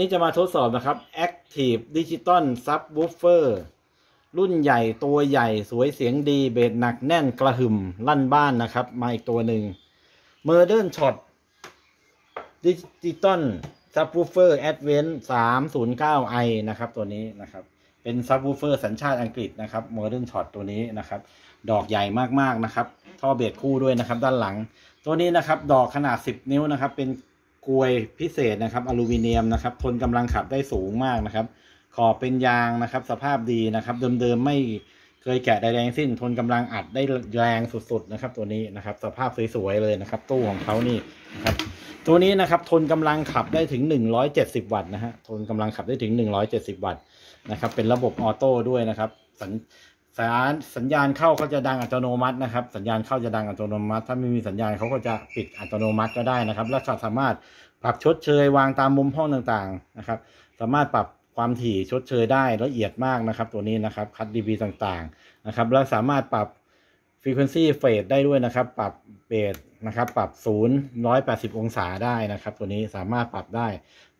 นี้จะมาทดสอบนะครับ Active Digital Subwoofer รุ่นใหญ่ตัวใหญ่สวยเสียงดี เบสหนักแน่นกระหึ่มลั่นบ้านนะครับ มาอีกตัวหนึ่ง Modern Shot Digital Subwoofer Advent 309i นะครับ ตัวนี้นะครับ เป็น Subwoofer สัญชาติอังกฤษนะครับ Modern Shot ตัวนี้นะครับ ดอกใหญ่มากๆนะครับ ท่อเบสคู่ด้วยนะครับ ด้านหลัง ตัวนี้นะครับ ดอกขนาด 10 นิ้วนะครับ เป็น กลวยพิเศษนะครับอลูมิเนียมนะครับทนกำลังขับได้สูงมากนะครับ ขอบเป็นยางนะครับ สภาพดีนะครับเดิมๆไม่เคยแกะใดๆทั้งสิ้น ทนกำลังอัดได้แรงสุดๆนะครับ ตัวนี้นะครับ สภาพสวยๆเลยนะครับ ตู้ของเขานี่นะครับตัวนี้นะครับทนกำลังขับได้ถึง 170 วัตต์นะฮะทนกำลังขับได้ถึง 170 วัตต์นะครับ เป็นระบบออโต้ด้วยนะครับสัญ สัญญาณสัญญาณเข้าเขาจะดังอัตโนมัตินะครับ สัญญาณเข้าจะดังอัตโนมัติ ถ้าไม่มีสัญญาณเขาก็จะปิดอัตโนมัติก็ได้นะครับ และสามารถปรับชดเชยวางตามมุมห้องต่างๆนะครับ สามารถปรับความถี่ชดเชยได้ละเอียดมากนะครับ ตัวนี้นะครับคัดดีบีต่างๆนะครับ และสามารถปรับ frequency phase ได้ด้วยนะครับ ปรับเบสนะครับ ปรับศูนย์ร้อยแปดสิบองศาได้นะครับ ตัวนี้สามารถปรับได้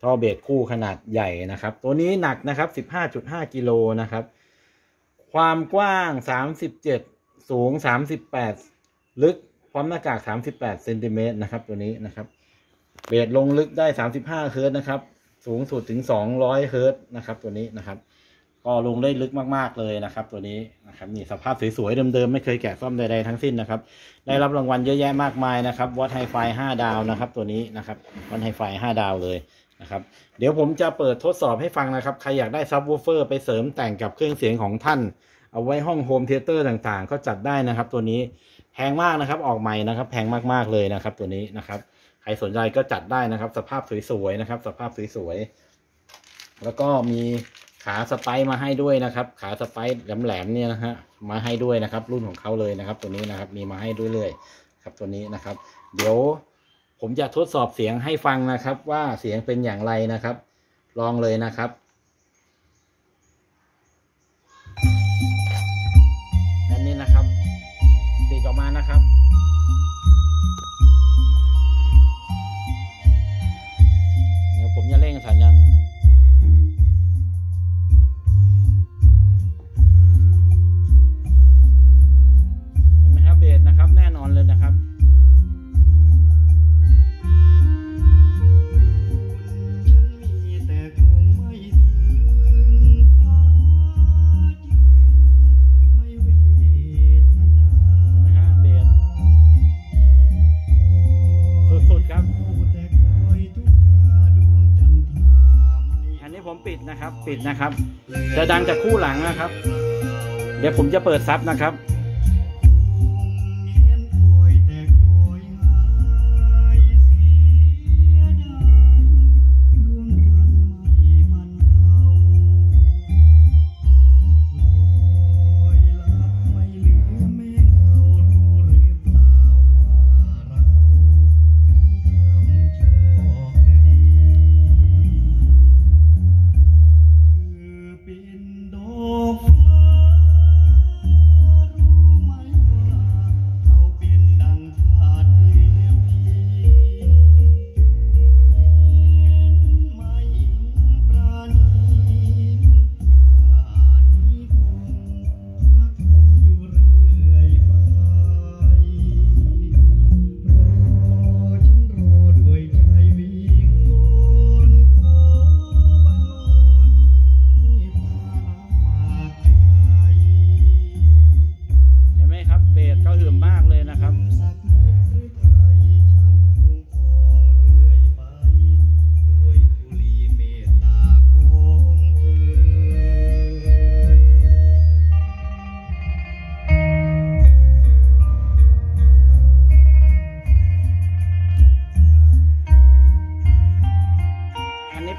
ท่อเบสคู่ขนาดใหญ่นะครับ ตัวนี้หนักนะครับสิบห้าจุดห้ากิโลนะครับ ความกว้าง37สูง38ลึกพร้อมหน้ากาก38เซนติเมตรนะครับ ตัวนี้นะครับเบสลงลึกได้35เฮิรตซ์นะครับ สูงสุดถึง200เฮิรตซ์นะครับ ตัวนี้นะครับ ก็ลงได้ลึกมากๆเลยนะครับ ตัวนี้นะครับนี่สภาพสวยๆเดิมๆไม่เคยแกะซ่อมใดๆทั้งสิ้นนะครับ ได้รับรางวัลเยอะแยะมากมายนะครับ What Hi-Fi 5ดาวนะครับ ตัวนี้นะครับ What Hi-Fi 5ดาวเลย นะครับ เดี๋ยวผมจะเปิดทดสอบให้ฟังนะครับ ใครอยากได้ซับวูเฟอร์ไปเสริมแต่งกับเครื่องเสียงของท่าน เอาไว้ห้อง home theater ต่างๆ ก็จัดได้นะครับตัวนี้แพงมากนะครับ ออกใหม่นะครับ แพงมากๆเลยนะครับ ตัวนี้นะครับ ใครสนใจก็จัดได้นะครับ สภาพสวยๆนะครับ สภาพสวยๆแล้วก็มีขา spike มาให้ด้วยนะครับ ขา spike แหลมๆเนี่ยนะฮะมาให้ด้วยนะครับ รุ่นของเขาเลยนะครับ ตัวนี้นะครับ มีมาให้ด้วยเลยครับตัวนี้นะครับ เดี๋ยว ผมจะทดสอบเสียงให้ฟังนะครับว่าเสียงเป็นอย่างไรนะครับ ลองเลยนะครับ ปิดนะครับ ปิดนะครับ จะดังจากคู่หลังนะครับ เดี๋ยวผมจะเปิดซับนะครับ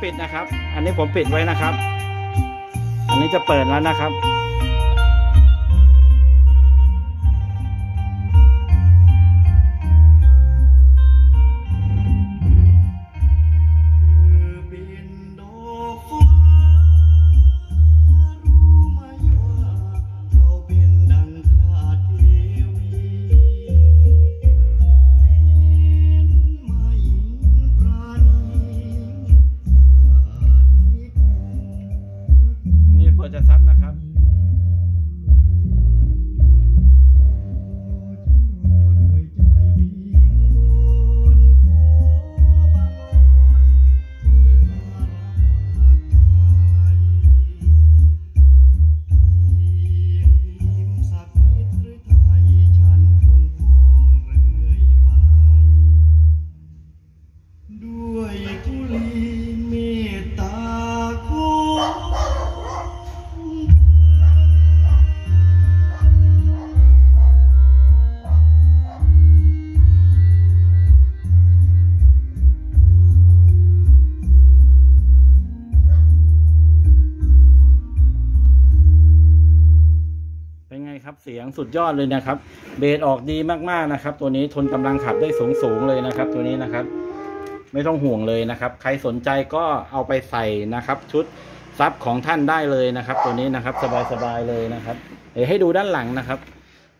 ปิดนะครับ อันนี้ผมปิดไว้นะครับ อันนี้จะเปิดแล้วนะครับ ครับเสียงสุดยอดเลยนะครับ เบสออกดีมากๆนะครับ ตัวนี้ทนกำลังขับได้สูงสูงเลยนะครับ ตัวนี้นะครับ ไม่ต้องห่วงเลยนะครับ ใครสนใจก็เอาไปใส่นะครับ ชุดซับของท่านได้เลยนะครับ ตัวนี้นะครับสบายๆเลยนะครับเดี๋ยวให้ดูด้านหลังนะครับ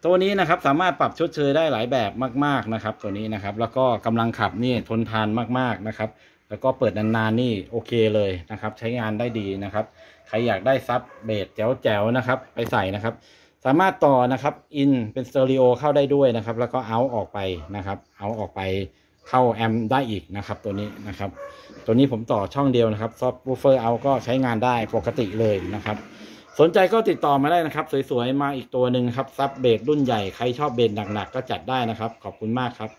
ตัวนี้นะครับสามารถปรับชดเชยได้หลายแบบมาก ๆนะครับ ตัวนี้นะครับ แล้วก็กำลังขับนี่ทนทานมากๆนะครับแล้วก็เปิดนานๆนี่โอเคเลยนะครับ ใช้งานได้ดีนะครับ ใครอยากได้ sub bass แจ๋วๆนะครับ ไปใส่นะครับ สามารถต่อนะครับ in เป็นสเตอริโอเข้าได้ด้วยนะครับ แล้วก็เอาออกไปนะครับเอาออกไปเข้า amp ได้อีกนะครับตัวนี้นะครับ ตัวนี้ผมต่อช่องเดียวนะครับซอฟต์บูเฟอร์เอาก็ใช้งานได้ปกติเลยนะครับ สนใจก็ติดต่อมาได้นะครับ สวยๆ มาอีกตัวหนึ่งครับ sub bass รุ่นใหญ่ใครชอบเบสหนักๆก็จัดได้นะครับ ขอบคุณมากครับ